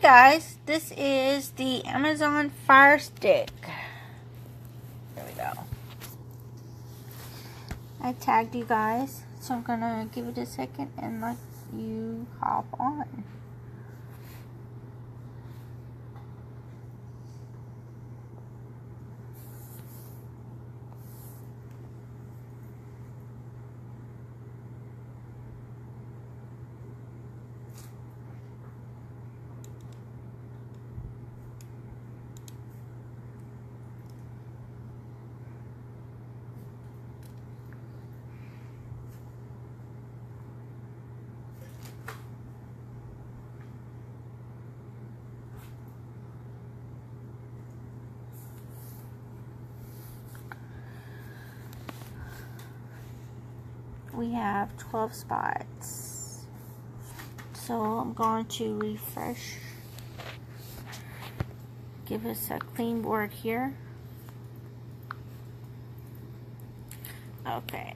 guys, this is the Amazon Fire Stick. There we go. I tagged you guys, so I'm gonna give it a second and let you hop on. We have 12 spots. So I'm going to refresh. Give us a clean board here. Okay.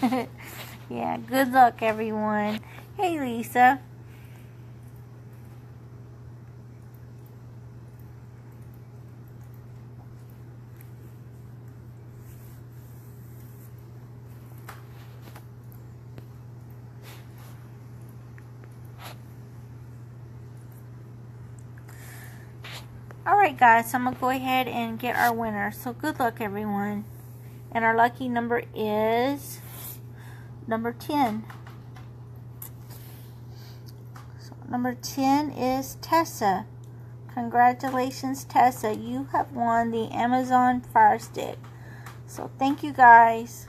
yeah, good luck everyone. Hey, Lisa. Alright guys, so I'm going to go ahead and get our winner. So good luck everyone. And our lucky number is number 10. Number 10 is Tessa. Congratulations, Tessa. You have won the Amazon Fire Stick. So thank you guys.